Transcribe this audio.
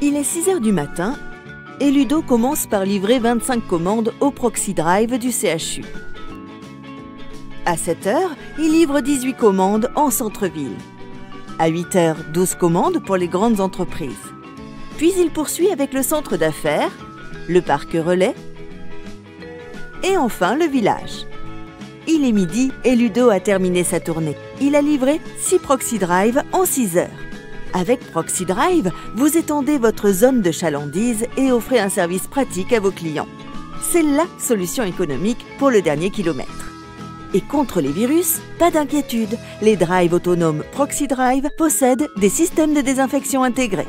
Il est 6 heures du matin et Ludo commence par livrer 25 commandes au Proxy Drive du CHU. À 7 heures, il livre 18 commandes en centre-ville. À 8 heures, 12 commandes pour les grandes entreprises. Puis il poursuit avec le centre d'affaires, le parc relais et enfin le village. Il est midi et Ludo a terminé sa tournée. Il a livré 6 Proxy Drive en 6 heures. Avec Proxy Drive, vous étendez votre zone de chalandise et offrez un service pratique à vos clients. C'est la solution économique pour le dernier kilomètre. Et contre les virus, pas d'inquiétude, les drives autonomes Proxy Drive possèdent des systèmes de désinfection intégrés.